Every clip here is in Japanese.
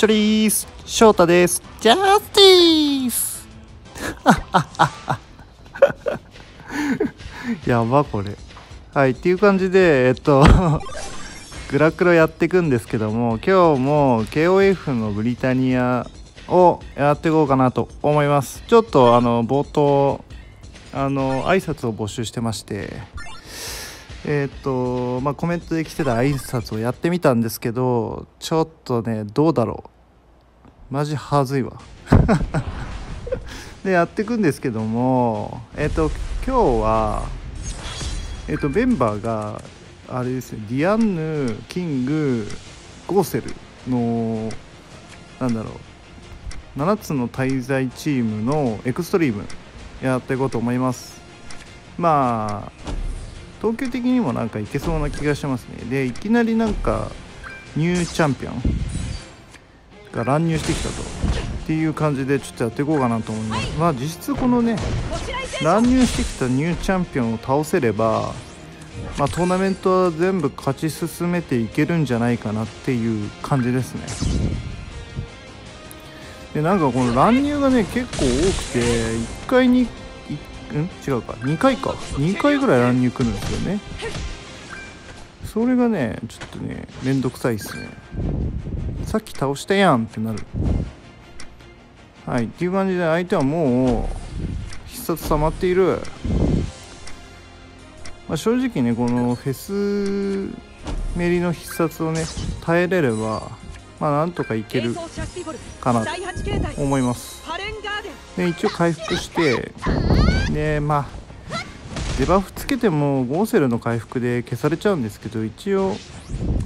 チョリース翔太です。ジャスティース。やばこれ。はいっていう感じでえっと グラクロやっていくんですけども今日も KOF のブリタニアをやっていこうかなと思います。ちょっとあの冒頭あの挨拶を募集してまして。えっ、とまあコメントで来てた挨拶をやってみたんですけどちょっとねどうだろう。マジはずいわ。でやっていくんですけどもえっ、と今日はえっ、とメンバーがあれですねディアンヌキングゴーセルのなんだろう7つの大罪チームのエクストリームやっていこうと思います。まあ闘級的にもなんかいけそうな気がしますね。でいきなりなんかニューチャンピオンが乱入してきたと。っていう感じでちょっとやっていこうかなと思います。まあ実質このね乱入してきたニューチャンピオンを倒せればまあ、トーナメントは全部勝ち進めていけるんじゃないかなっていう感じですね。でなんかこの乱入がね結構多くて1回にん？違うか。2回か。2回ぐらい乱入来るんですよね。それがねちょっとねめんどくさいっすね。さっき倒したやんってなる。はい。っていう感じで相手はもう必殺溜まっている。まあ、正直ねこのフェスメリの必殺をね耐えれればまあなんとかいけるかなと思います。で一応回復してでまあデバフつけてもゴーセルの回復で消されちゃうんですけど一応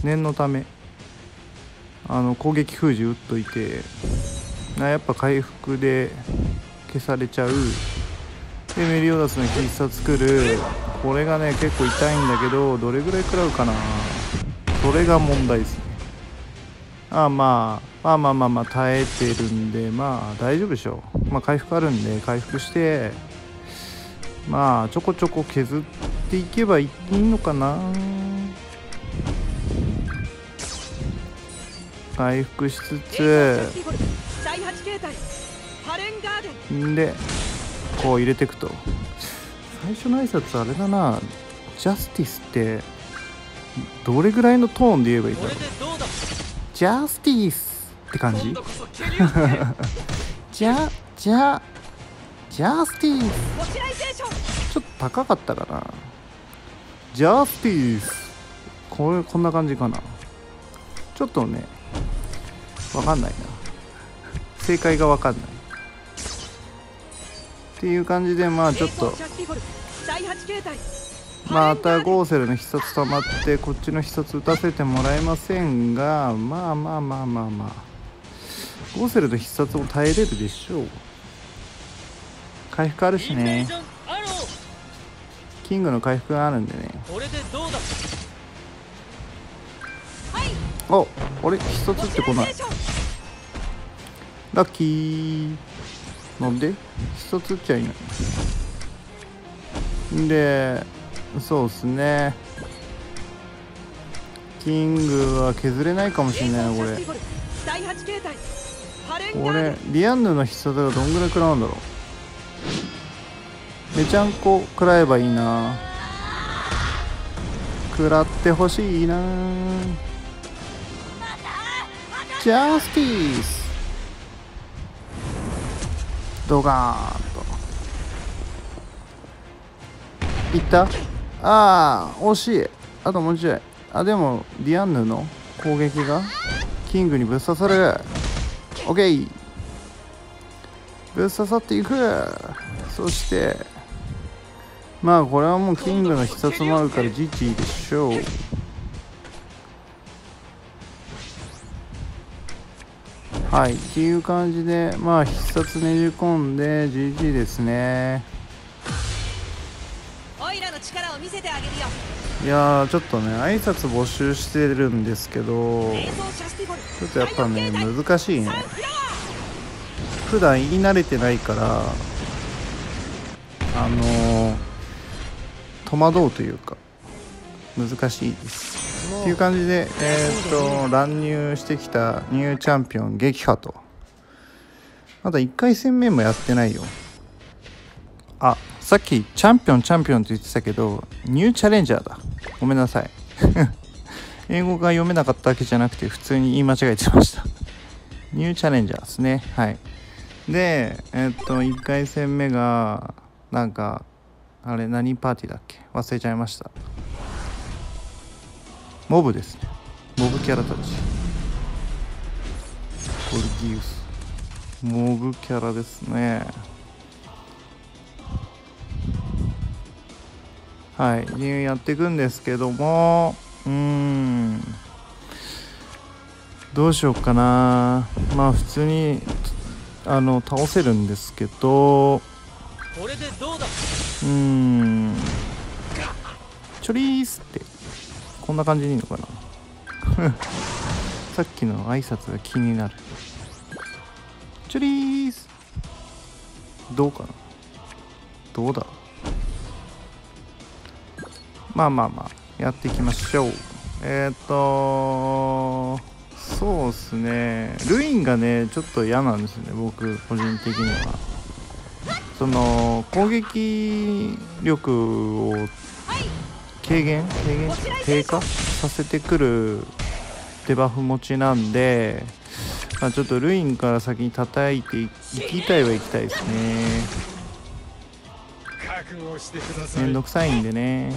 念のためあの攻撃封じ打っといてなやっぱ回復で消されちゃう。でメリオダスの必殺作る。これがね結構痛いんだけどどれぐらい食らうかな。それが問題ですね。あまあまあまあまあまあ耐えてるんでまあ大丈夫でしょう。まあ回復あるんで回復してまあちょこちょこ削っていけばいいのかな。回復しつつ。でこう入れていくと。最初の挨拶あれだな。ジャスティスってどれぐらいのトーンで言えばいいんだ？ジャスティスって感じ？じゃじゃジャスティスちょっと高かったかな。ジャスティスこれこんな感じかな。ちょっとねわかんないな。正解がわかんない。っていう感じでまあちょっと。またゴーセルの必殺溜まってこっちの必殺打たせてもらえませんがまあまあまあまあまあ。ゴーセルの必殺も耐えれるでしょう回復あるしね。キングの回復があるんでね。あ俺必殺ってこない。ラッキー。なんで。必殺打っちゃいないでそうっすね。キングは削れないかもしれないなこれ。これリアンヌの必殺がどんぐらい食らうんだろうめちゃんこ食らえばいいな。食らってほしいな。ジャスティス。ドガーンと。いった？ああ惜しい。あともうちょい。あでもディアンヌの攻撃がキングにぶっ刺さる。オッケー。ぶっ刺さっていく。そしてまあこれはもうキングの必殺もあるから GT でしょう。はいっていう感じでまあ必殺ねじ込んで GG ですね。いやちょっとね挨拶募集してるんですけどちょっとやっぱね難しいね。普段言い慣れてないからあのー、戸惑うというか難しいです。っていう感じでえー、っと乱入してきたニューチャンピオン撃破と。まだ1回戦目もやってないよ。あさっきチャンピオンチャンピオンって言ってたけどニューチャレンジャーだ。ごめんなさい。英語が読めなかったわけじゃなくて普通に言い間違えてました。ニューチャレンジャーですね。はい。でえっと1回戦目がなんかあれ何パーティーだっけ？忘れちゃいました。モブですね。モブキャラたち。コルギウス。モブキャラですね。はいやっていくんですけども。うん。どうしようかな。まあ普通にあの倒せるんですけど。これでどうだ？うーん。ちょりーすってこんな感じでいいのかな？さっきの挨拶が気になる。ちょりーすどうかな？どうだ？まあまあまあやっていきましょう。えっ、ー、とそうっすね。ルインがねちょっと嫌なんですよね僕個人的には。その攻撃力を軽減？軽減？低下？させてくるデバフ持ちなんで、まあ、ちょっとルインから先に叩いていきたいは行きたいですね。めんどくさいんでね。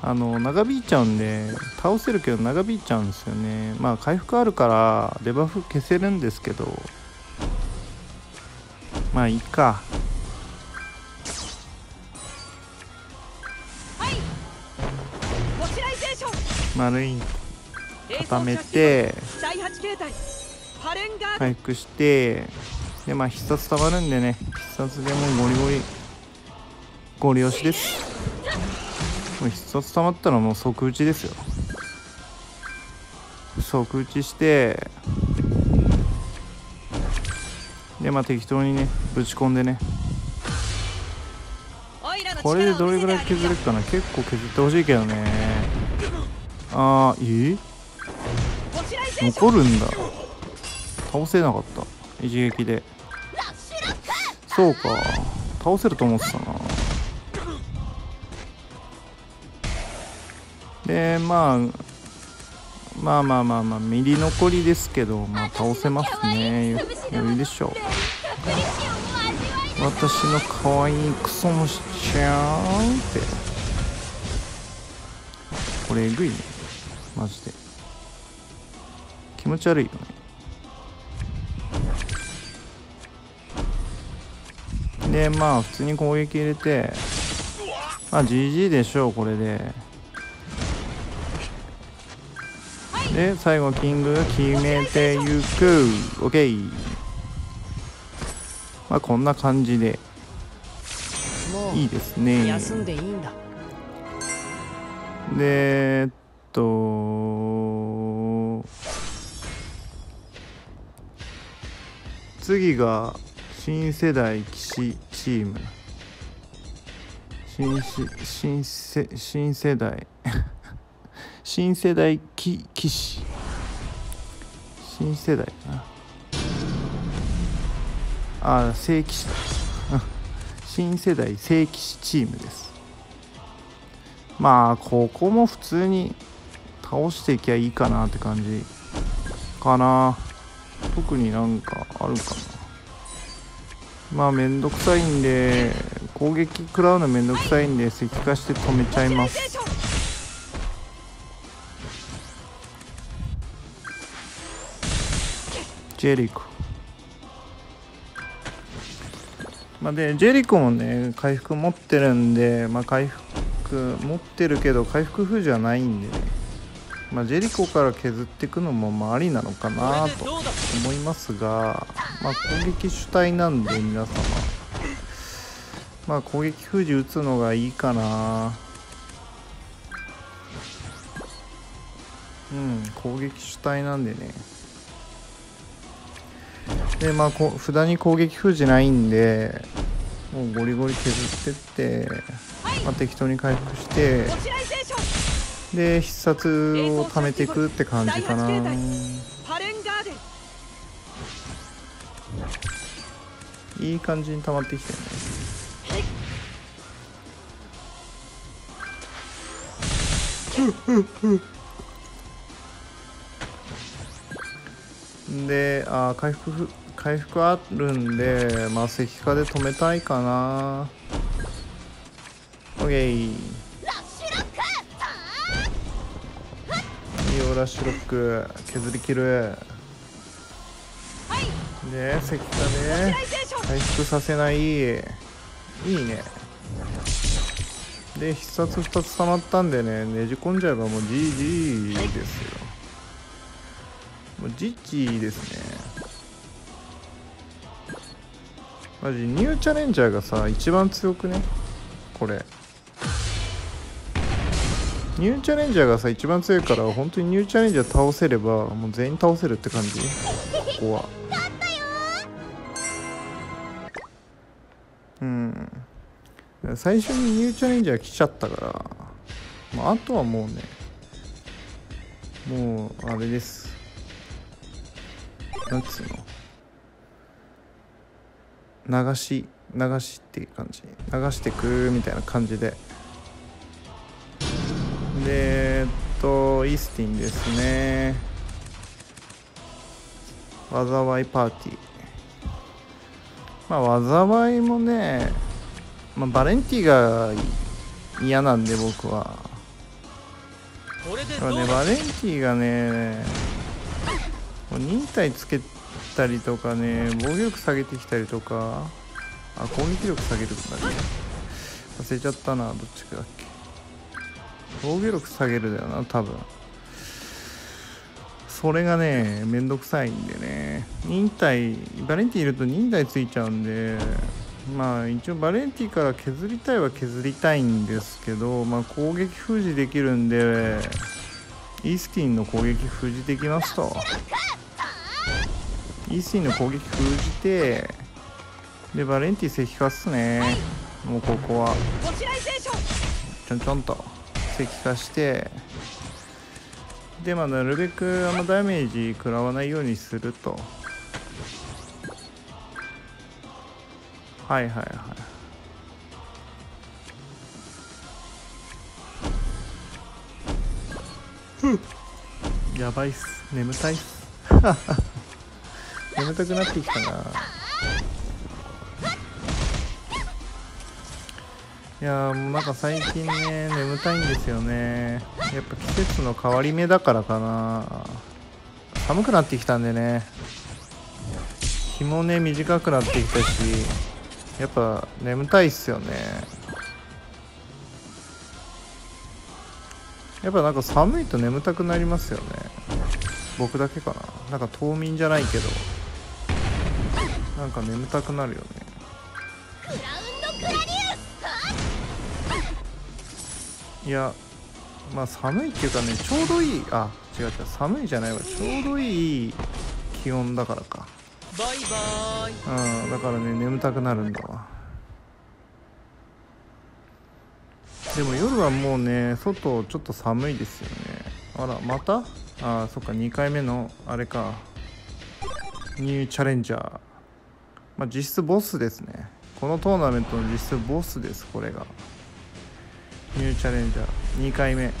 あの長引いちゃうんで倒せるけど長引いちゃうんですよね。まあ回復あるからデバフ消せるんですけど。まあいいか丸い固めて回復してでまあ必殺たまるんでね必殺でもゴリゴリゴリ押しです。もう必殺溜まったらもう即打ちですよ。即打ちしてでまあ適当にねぶち込んでね。これでどれぐらい削れるかな。結構削ってほしいけどね。あーえ残るんだ。倒せなかった。一撃で。そうか。倒せると思ってたな。でまあまあまあまあまあミリ残りですけどまあ倒せますね。余裕でしょう。私の可愛いクソ虫ちゃんって。これえぐいね。マジで。気持ち悪いよね。でまあ普通に攻撃入れてまあ GG でしょうこれで。で最後キングが決めてゆく。OK まあこんな感じで。いいですね。休んでいいんだ。でえっと次が新世代騎士チーム。新新世新世代。新世代騎騎士。新世代かな。ああ正騎士だ。新世代正騎士チームです。まあここも普通に倒していきゃいいかなって感じ。かな。特になんかあるかな。まあめんどくさいんで攻撃食らうのめんどくさいんで石化して止めちゃいます。ジェリコまあでジェリコもね回復持ってるんでまあ回復持ってるけど回復封じゃないんで、ね、まあ、ジェリコから削っていくのもまあありなのかなと思いますがまあ攻撃主体なんで皆様。まあ攻撃封じ打つのがいいかな。うん攻撃主体なんでね。でまあこ札に攻撃封じないんでもうゴリゴリ削ってって、まあ、適当に回復してで必殺を貯めていくって感じかな。いい感じに溜まってきてるね。であ回復回復あるんでまあ石化で止めたいかな。オッケーいいよラッシュロック削り切る。で石化で回復させない。いいね。で必殺2つ溜まったんでねねじ込んじゃえばもう GG ですよ。もう GG ですね。マジニューチャレンジャーがさ一番強くね？これ。ニューチャレンジャーがさ一番強いから本当にニューチャレンジャー倒せればもう全員倒せるって感じ？ここは。うん。最初にニューチャレンジャー来ちゃったから、まあ、あとはもうねもうあれです。なんつうの？流し流しっていう感じ。流してくみたいな感じで。でえっとイースティンですね。災いパーティー。まあ災いもね、まあ、バレンティが嫌なんで僕は。だ？からねバレンティがね忍耐つけたりとかね防御力下げてきたりとかあ攻撃力下げるんだね。忘れちゃったなどっちかだっけ防御力下げるだよな多分。それがねめんどくさいんでね。忍耐バレンティいると忍耐ついちゃうんでまあ一応バレンティから削りたいは削りたいんですけどまあ攻撃封じできるんでイースティンの攻撃封じできますと。イースティンの攻撃封じてでバレンティ石化っすね。もうここは。ちょんちょんと石化してでまあなるべくあのダメージ食らわないようにすると。はいはいはい。やばいっす。眠たいっす。眠たくなってきたな。いやもうなんか最近ね眠たいんですよね。やっぱ季節の変わり目だからかな。寒くなってきたんでね。日もね短くなってきたしやっぱ眠たいっすよね。やっぱなんか寒いと眠たくなりますよね。僕だけかな。なんか冬眠じゃないけど。なんか眠たくなるよね。いやまあ寒いっていうかねちょうどいい。あ違う違う寒いじゃないわ。ちょうどいい気温だからか。バイバイ。うんだからね眠たくなるんだわ。でも夜はもうね外ちょっと寒いですよね。あらまた？あそっか2回目のあれか。ニューチャレンジャー。まあ実質ボスですね。このトーナメントの実質ボスですこれがニューチャレンジャー2回目。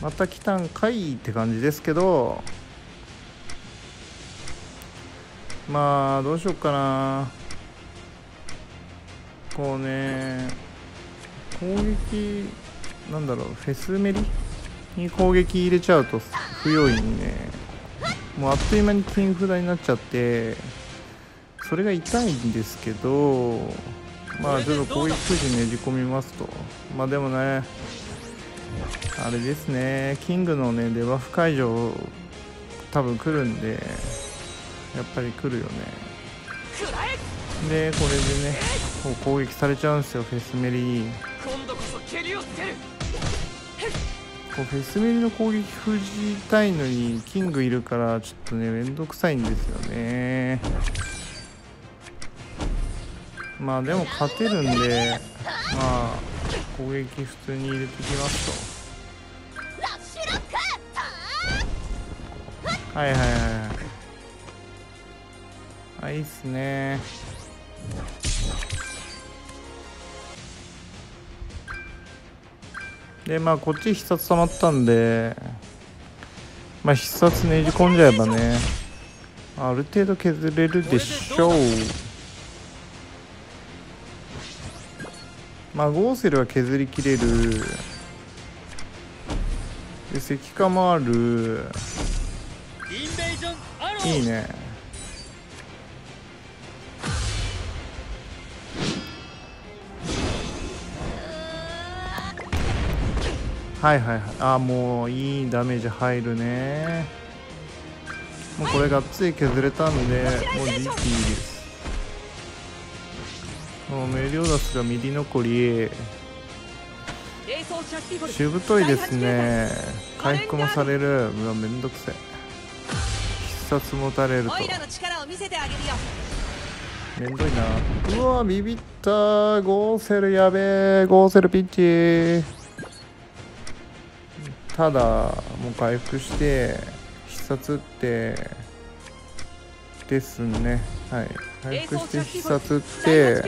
また来たんかいって感じですけど。まあどうしよっかな。こうね攻撃なんだろうフェスメリに攻撃入れちゃうと不用意にね。もうあっという間に金札になっちゃってそれが痛いんですけど。まあちょっと攻撃数字ねじ込みますと。まあでもねあれですね。キングのねデバフ解除多分来るんでやっぱり来るよね。でこれでねこう攻撃されちゃうんですよ。フェスメリこうフェスメリの攻撃封じたいのにキングいるからちょっとねめんどくさいんですよね。まあでも勝てるんでまあ攻撃普通に入れてきますと。はいはいはいはい。いいっすね。でまあこっち必殺溜まったんでまあ必殺ねじ込んじゃえばねある程度削れるでしょう。まあゴーセルは削りきれる。で石化もある。いいね。はいはいはい。あもういいダメージ入るね。もうこれがっつり削れたんでもう GT ですメリオダスが右残り。しぶといですね。回復もされる。うわめんどくせ必殺もたれると。めんどいな。うわビビった。ゴーセルやべえ。ゴーセルピッチ。ただもう回復して必殺って。ですね。はい回復して必殺って。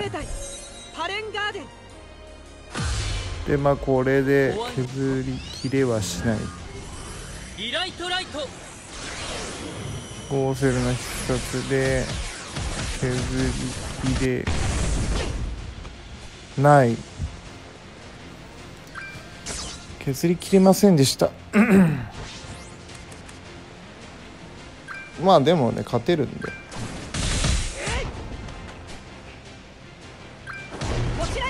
でまあこれで削りきれはしない。ゴーセルの必殺で削りきれない。削りきれませんでした。まあでもね勝てるんで。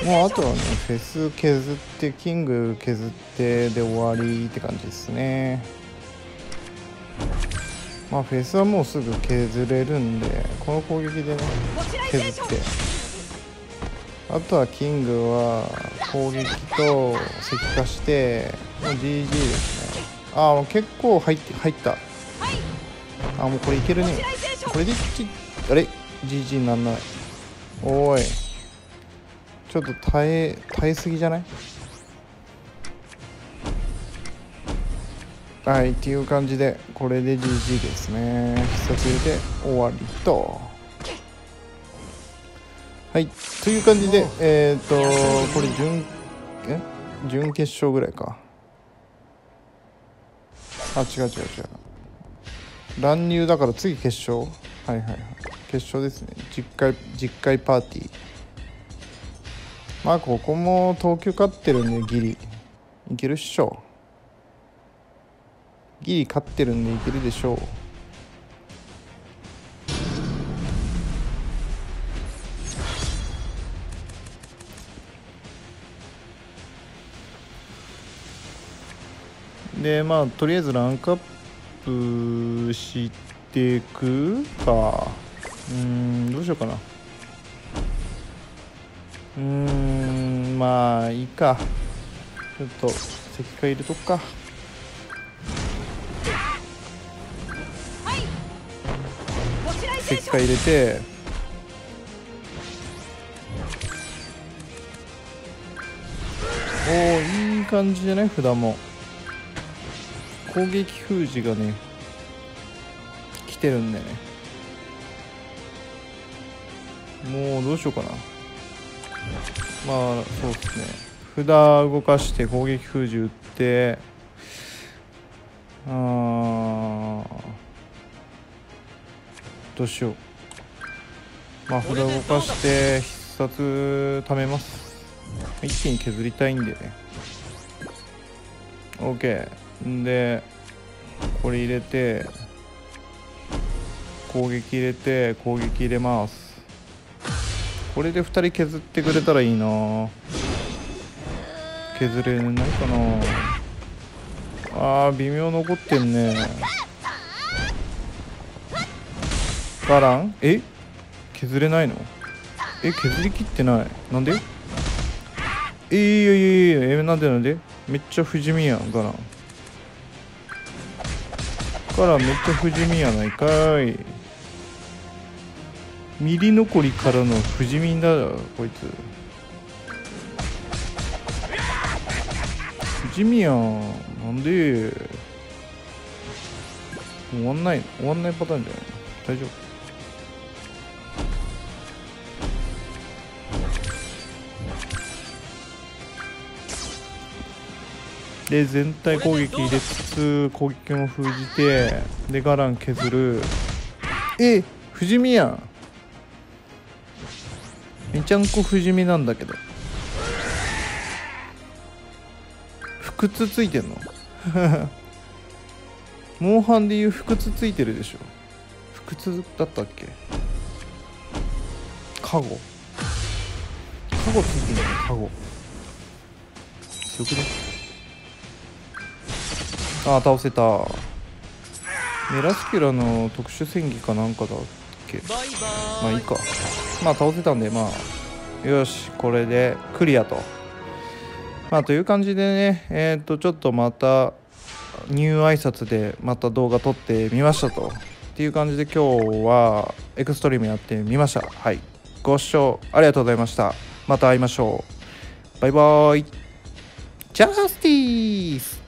もうあとはねフェス削ってキング削ってで終わりって感じですね。まあフェスはもうすぐ削れるんでこの攻撃でね削って。あとはキングは攻撃と石化してもう GG ですね。ああ結構入って入った。あもうこれいけるね。これであれ？GG になんない。おい。ちょっと耐え耐えすぎじゃない？はいっていう感じでこれで GG ですね。必殺入れて終わりと。はいという感じでえっ、ー、とこれ準え？準決勝ぐらいか。あ違う違う違う。乱入だから次決勝？はいはいはい。決勝ですね。10回10回パーティー。まあここも投球勝ってるんでギリ。いけるっしょ。ギリ勝ってるんでいけるでしょう。でまあとりあえずランクアップしていくか。うんどうしようかな。うんまあいいか。ちょっと石化入れとくか。石化入れて。おおいい感じじゃない？札も。攻撃封じがね来てるんだよね。もうどうしようかな。まあそうですね。札動かして攻撃封じ打ってあどうしよう。まあ札動かして必殺貯めます。一気に削りたいんでね。OK でこれ入れて攻撃入れて攻撃入れます。これで2人削ってくれたらいいな。削れないかな。あー微妙残ってんね。ガラン？え？削れないの？え削りきってない？なんで？えー、いやいやいやえなんでなんで？めっちゃ不死身やんガラン。ガランめっちゃ不死身やないかい。ミリ残りからの不死身だこいつ。不死身やん。なんで？終わんない終わんないパターンじゃない大丈夫。で全体攻撃入れつつ攻撃も封じてでガラン削る。え不死身やん。めちゃんこ不死身なんだけど。腹痛ついてんの？モンハンでいう腹痛ついてるでしょ。腹痛だったっけ？カゴ。カゴついてんの？カゴ。すごくねああ倒せた。メラスキュラの特殊戦技かなんかだっけ？まあいいか。まあ倒せたんでまあよしこれでクリアと。まあという感じでねえっ、とちょっとまた入挨拶でまた動画撮ってみましたと。っていう感じで今日はエクストリームやってみました。はい。ご視聴ありがとうございました。また会いましょう。バイバーイ。ジャスティース。